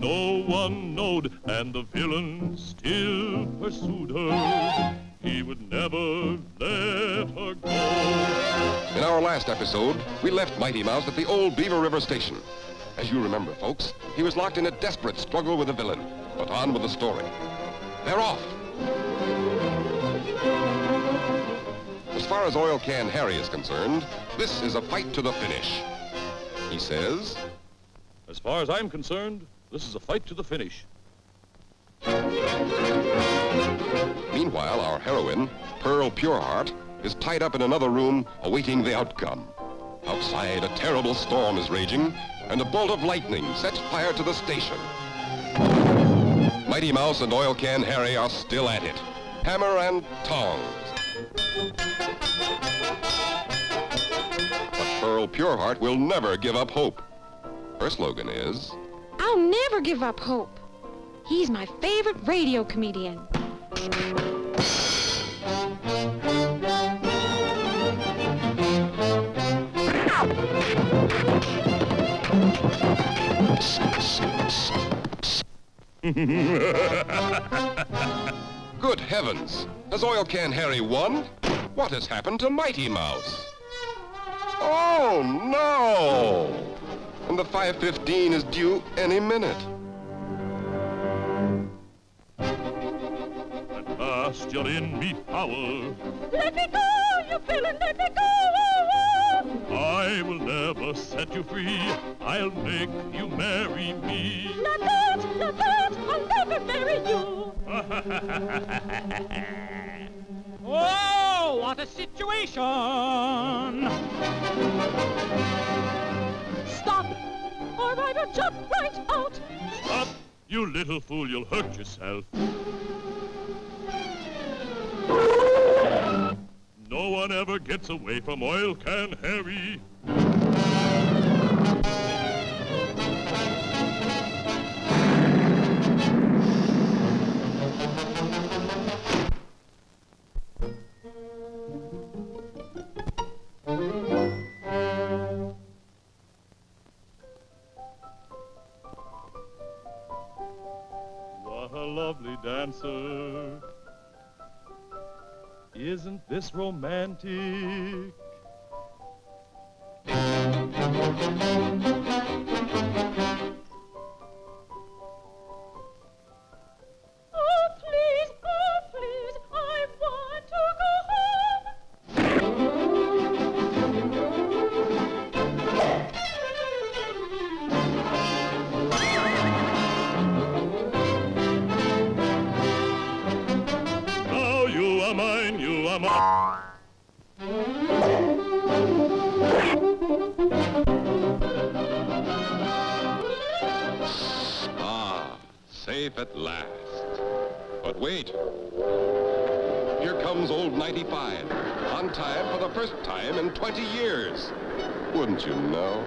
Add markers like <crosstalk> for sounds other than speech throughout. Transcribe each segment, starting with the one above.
no one knowed, and the villain still pursued her. He would never let her go. In our last episode, we left Mighty Mouse at the old Beaver River Station. As you remember, folks, he was locked in a desperate struggle with the villain. But on with the story. They're off. As far as Oil Can Harry is concerned, this is a fight to the finish. He says, As far as I'm concerned, this is a fight to the finish. Meanwhile, our heroine, Pearl Pureheart, is tied up in another room awaiting the outcome. Outside, a terrible storm is raging, and a bolt of lightning sets fire to the station. Mighty Mouse and Oil Can Harry are still at it. Hammer and tongs. But Pearl Pureheart will never give up hope. Her slogan is, I'll never give up hope. He's my favorite radio comedian. <laughs> Good heavens! Has Oil Can Harry won? What has happened to Mighty Mouse? Oh, no! And the 515 is due any minute. At last you're in me power. Let me go, you villain, let me go! I will never set you free. I'll make you marry me. Not that, not that, I'll never marry you! <laughs> Oh, what a situation! Jump right out! Stop, you little fool, you'll hurt yourself. No one ever gets away from Oil Can Harry. A lovely dancer. Isn't this romantic? Ah, safe at last. But wait. Here comes old 95, on time for the first time in 20 years. Wouldn't you know?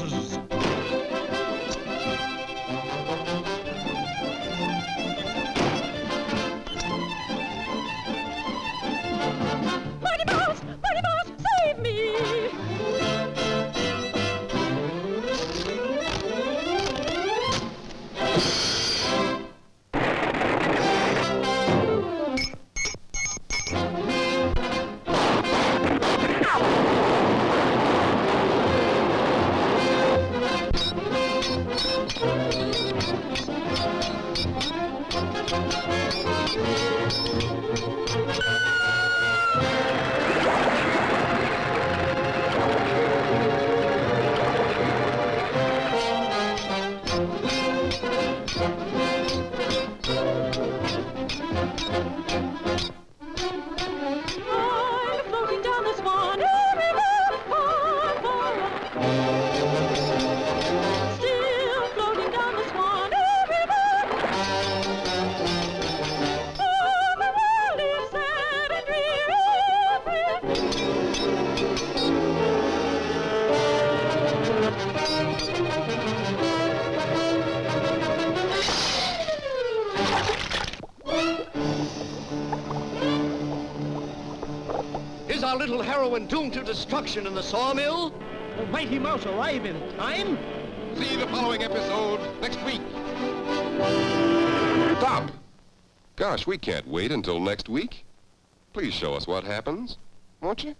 Me, our little heroine doomed to destruction in the sawmill? Will Mighty Mouse arrive in time? See the following episode next week. Stop! Gosh, we can't wait until next week. Please show us what happens, won't you?